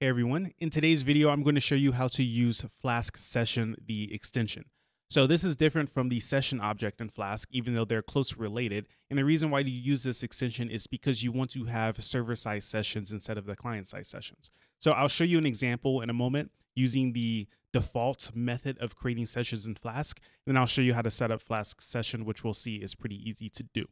Hey everyone, in today's video, I'm going to show you how to use Flask Session, the extension. So this is different from the session object in Flask, even though they're closely related. And the reason why you use this extension is because you want to have server-side sessions instead of the client-side sessions. So I'll show you an example in a moment using the default method of creating sessions in Flask. And then I'll show you how to set up Flask Session, which we'll see is pretty easy to do.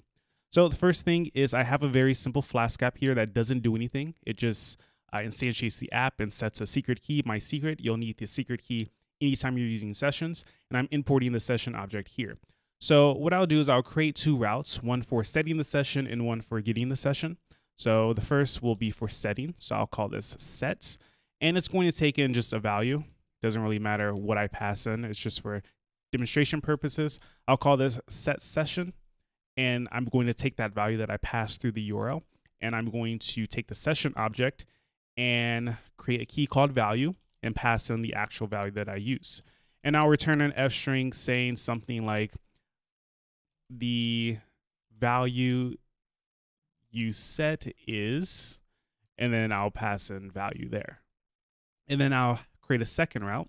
So the first thing is I have a very simple Flask app here that doesn't do anything. It just uh, instantiates the app and sets a secret key, my secret. You'll need the secret key anytime you're using sessions, and I'm importing the session object here. So what I'll do is I'll create two routes, one for setting the session and one for getting the session. So the first will be for setting. So I'll call this set, and it's going to take in just a value. Doesn't really matter what I pass in. It's just for demonstration purposes. I'll call this set session, and I'm going to take that value that I passed through the URL, and I'm going to take the session object and create a key called value and pass in the actual value that I use. And I'll return an f string saying something like the value you set is, and then I'll pass in value there. And then I'll create a second route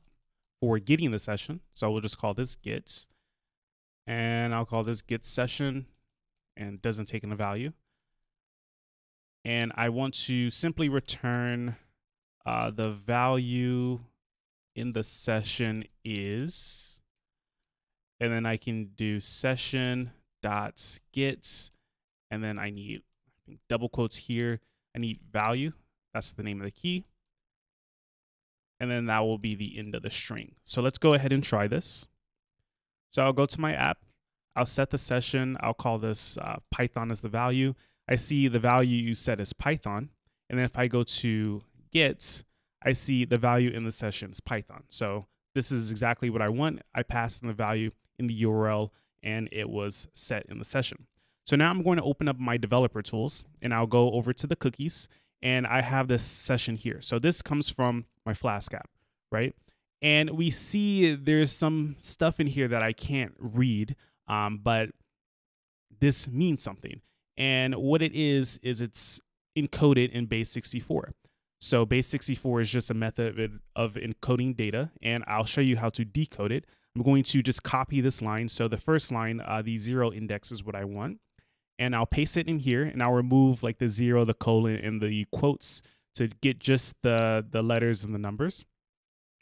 for getting the session. So we'll just call this get. And I'll call this get session and doesn't take in a value and I want to simply return uh, the value in the session is, and then I can do session dot get, and then I need I think double quotes here. I need value. That's the name of the key. And then that will be the end of the string. So let's go ahead and try this. So I'll go to my app. I'll set the session. I'll call this uh, Python as the value. I see the value you set as Python. And then if I go to get, I see the value in the session is Python. So this is exactly what I want. I passed in the value in the URL and it was set in the session. So now I'm going to open up my developer tools and I'll go over to the cookies and I have this session here. So this comes from my Flask app, right? And we see there's some stuff in here that I can't read, um, but this means something. And what it is, is it's encoded in base 64. So base 64 is just a method of encoding data, and I'll show you how to decode it. I'm going to just copy this line. So the first line, uh, the zero index is what I want. And I'll paste it in here, and I'll remove like the zero, the colon, and the quotes to get just the, the letters and the numbers.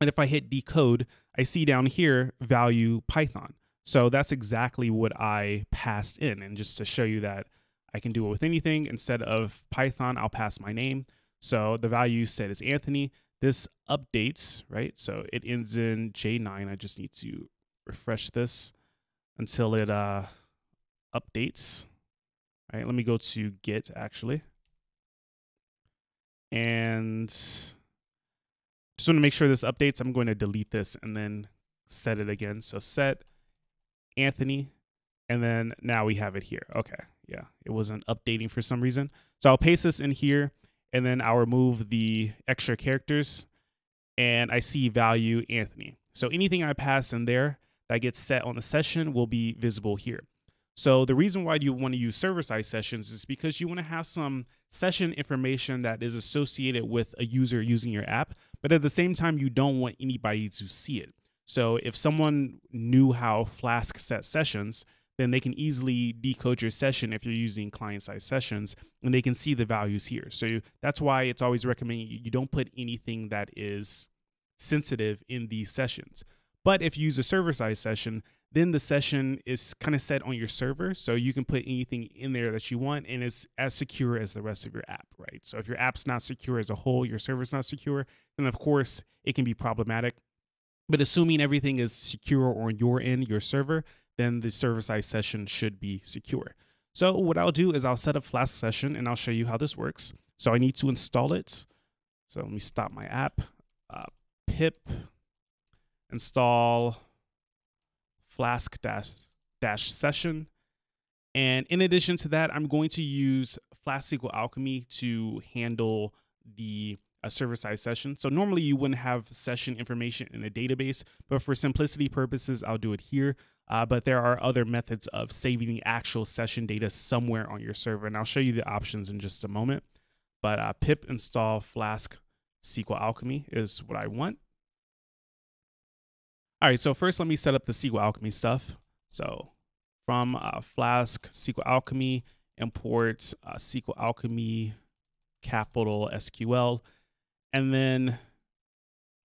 And if I hit decode, I see down here value Python. So that's exactly what I passed in. And just to show you that I can do it with anything. Instead of Python, I'll pass my name. So the value set is Anthony. This updates, right? So it ends in J9. I just need to refresh this until it uh, updates. All right, let me go to get actually. And just want to make sure this updates. I'm going to delete this and then set it again. So set Anthony, and then now we have it here. Okay, yeah, it wasn't updating for some reason. So I'll paste this in here and then I'll remove the extra characters and I see value Anthony. So anything I pass in there that gets set on the session will be visible here. So the reason why you want to use server-side sessions is because you want to have some session information that is associated with a user using your app, but at the same time, you don't want anybody to see it. So if someone knew how Flask set sessions, then they can easily decode your session if you're using client-side sessions and they can see the values here. So that's why it's always recommended you don't put anything that is sensitive in these sessions. But if you use a server-side session, then the session is kind of set on your server. So you can put anything in there that you want and it's as secure as the rest of your app, right? So if your app's not secure as a whole, your server's not secure, then of course it can be problematic. But assuming everything is secure on your end, your server, then the server-side session should be secure. So what I'll do is I'll set up Flask session and I'll show you how this works. So I need to install it. So let me stop my app. Uh, pip install flask dash, dash session. And in addition to that, I'm going to use Flask SQL Alchemy to handle the a server side session. So normally you wouldn't have session information in a database, but for simplicity purposes, I'll do it here. Uh, but there are other methods of saving the actual session data somewhere on your server. And I'll show you the options in just a moment. But uh, pip install flask SQL Alchemy is what I want. All right, so first let me set up the SQL Alchemy stuff. So from uh, Flask SQL Alchemy, import uh, SQL Alchemy capital SQL. And then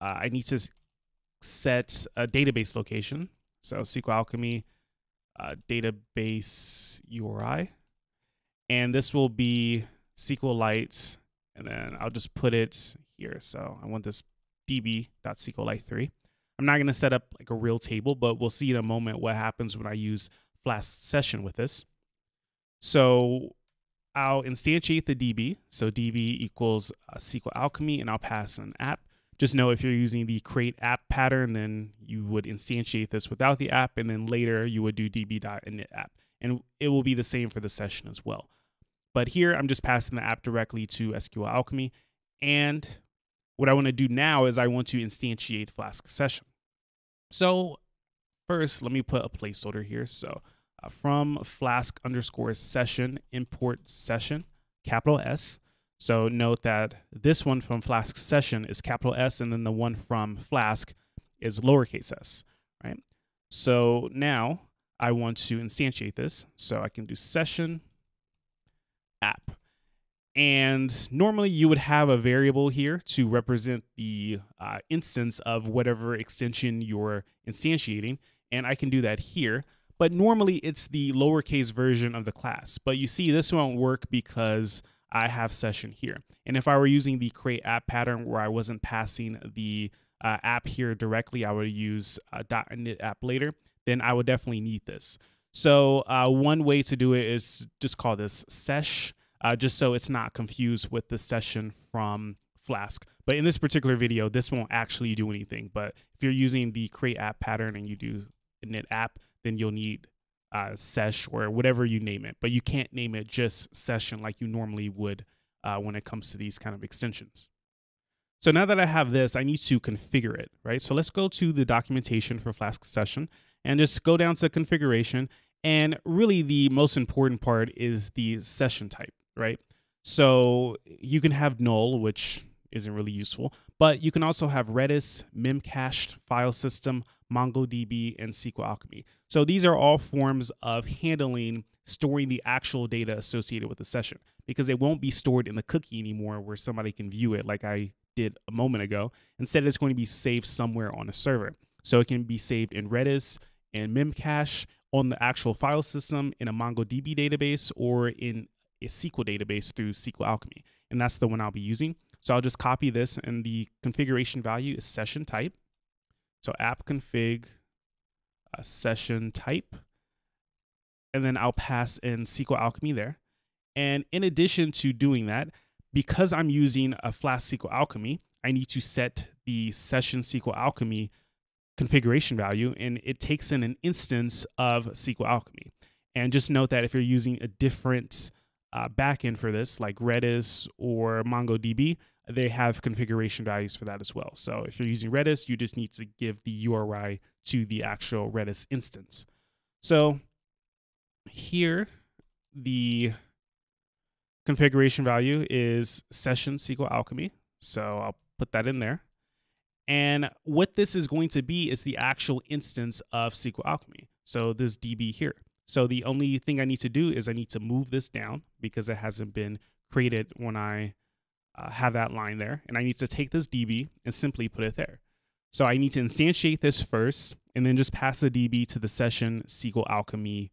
uh, I need to set a database location. So SQL Alchemy uh, database URI. And this will be SQLite. And then I'll just put it here. So I want this db.sqlite3. I'm not going to set up like a real table, but we'll see in a moment what happens when I use Flask session with this. So I'll instantiate the DB. So DB equals uh, SQL Alchemy, and I'll pass an app. Just know if you're using the create app pattern, then you would instantiate this without the app, and then later you would do db.init app. And it will be the same for the session as well. But here I'm just passing the app directly to SQL Alchemy. And what I want to do now is I want to instantiate Flask session. So first, let me put a placeholder here. So uh, from flask underscore session, import session, capital S. So note that this one from flask session is capital S, and then the one from flask is lowercase s, right? So now I want to instantiate this. So I can do session app. And normally you would have a variable here to represent the uh, instance of whatever extension you're instantiating. And I can do that here. But normally it's the lowercase version of the class. But you see, this won't work because I have session here. And if I were using the create app pattern where I wasn't passing the uh, app here directly, I would use uh, .init app later, then I would definitely need this. So uh, one way to do it is just call this sesh uh, just so it's not confused with the session from Flask. But in this particular video, this won't actually do anything. But if you're using the create app pattern and you do init app, then you'll need uh, sesh or whatever you name it. But you can't name it just session like you normally would uh, when it comes to these kind of extensions. So now that I have this, I need to configure it, right? So let's go to the documentation for Flask session and just go down to configuration. And really the most important part is the session type right? So you can have null, which isn't really useful, but you can also have Redis, Memcached file system, MongoDB, and SQL Alchemy. So these are all forms of handling storing the actual data associated with the session because it won't be stored in the cookie anymore where somebody can view it like I did a moment ago. Instead, it's going to be saved somewhere on a server. So it can be saved in Redis and Memcache on the actual file system in a MongoDB database or in a SQL database through SQL Alchemy. And that's the one I'll be using. So I'll just copy this and the configuration value is session type. So app config uh, session type. And then I'll pass in SQL Alchemy there. And in addition to doing that, because I'm using a Flask SQL Alchemy, I need to set the session SQL Alchemy configuration value and it takes in an instance of SQL Alchemy. And just note that if you're using a different uh, backend for this, like Redis or MongoDB, they have configuration values for that as well. So if you're using Redis, you just need to give the URI to the actual Redis instance. So here, the configuration value is session SQL Alchemy. So I'll put that in there. And what this is going to be is the actual instance of SQL Alchemy. So this DB here. So the only thing I need to do is I need to move this down because it hasn't been created when I uh, have that line there. And I need to take this DB and simply put it there. So I need to instantiate this first and then just pass the DB to the session SQL Alchemy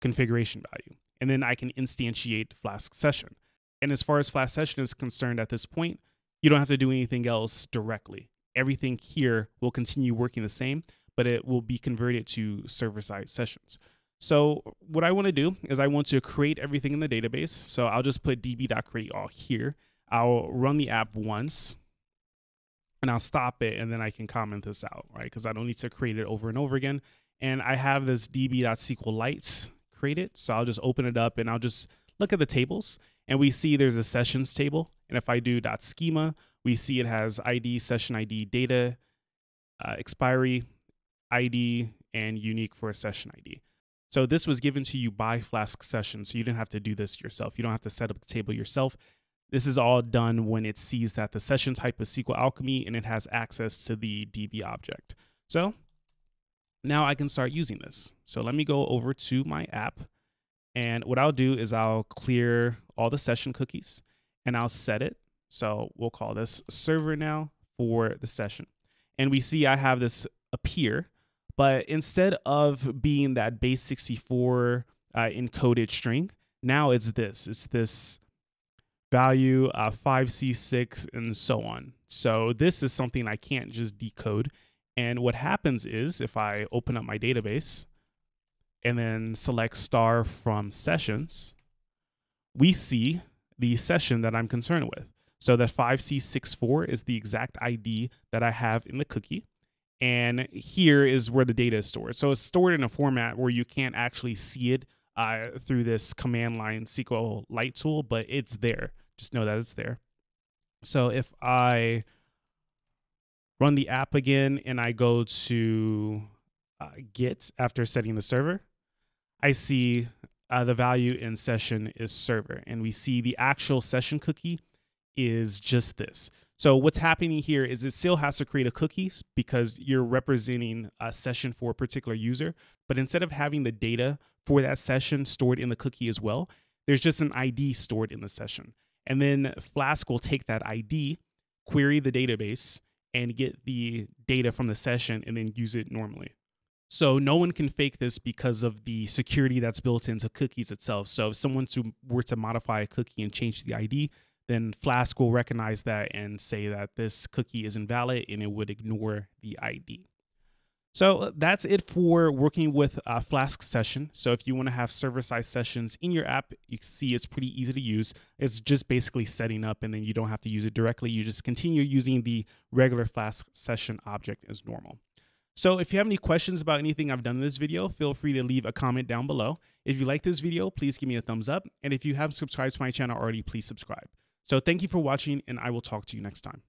configuration value. And then I can instantiate Flask session. And as far as Flask session is concerned at this point, you don't have to do anything else directly. Everything here will continue working the same, but it will be converted to server side sessions. So what I want to do is I want to create everything in the database. So I'll just put db.create all here. I'll run the app once and I'll stop it and then I can comment this out, right? Because I don't need to create it over and over again. And I have this db.sqlite created. So I'll just open it up and I'll just look at the tables and we see there's a sessions table. And if I do .schema, we see it has ID, session ID, data, uh, expiry, ID, and unique for a session ID. So this was given to you by Flask Session, so you didn't have to do this yourself. You don't have to set up the table yourself. This is all done when it sees that the session type is SQL Alchemy and it has access to the DB object. So now I can start using this. So let me go over to my app. And what I'll do is I'll clear all the session cookies and I'll set it. So we'll call this server now for the session. And we see I have this appear, but instead of being that base 64 uh, encoded string, now it's this. It's this value uh, 5C6 and so on. So this is something I can't just decode. And what happens is if I open up my database and then select star from sessions, we see the session that I'm concerned with. So that 5C64 is the exact ID that I have in the cookie. And here is where the data is stored. So it's stored in a format where you can't actually see it uh, through this command line SQL SQLite tool, but it's there. Just know that it's there. So if I run the app again and I go to uh, get after setting the server, I see uh, the value in session is server. And we see the actual session cookie is just this. So what's happening here is it still has to create a cookies because you're representing a session for a particular user. But instead of having the data for that session stored in the cookie as well, there's just an ID stored in the session. And then Flask will take that ID, query the database, and get the data from the session and then use it normally. So no one can fake this because of the security that's built into cookies itself. So if someone to, were to modify a cookie and change the ID, then Flask will recognize that and say that this cookie is invalid and it would ignore the ID. So uh, that's it for working with a Flask session. So if you want to have server-side sessions in your app, you can see it's pretty easy to use. It's just basically setting up and then you don't have to use it directly. You just continue using the regular Flask session object as normal. So if you have any questions about anything I've done in this video, feel free to leave a comment down below. If you like this video, please give me a thumbs up. And if you haven't subscribed to my channel already, please subscribe. So thank you for watching and I will talk to you next time.